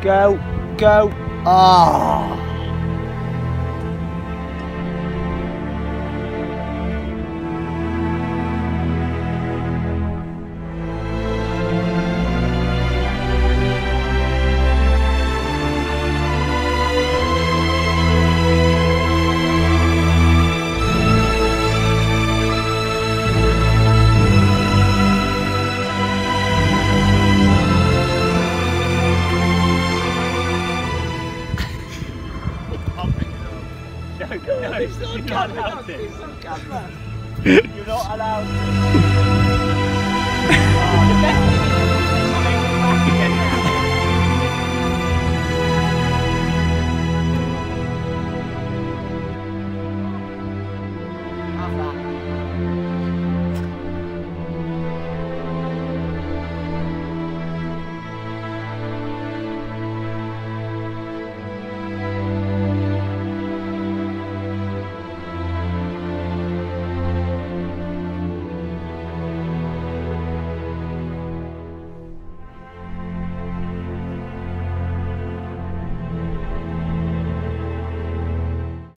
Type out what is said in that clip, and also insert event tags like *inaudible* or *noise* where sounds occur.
Go, go. Ah. *laughs* No, no, you can't help it. *laughs* You're not allowed to.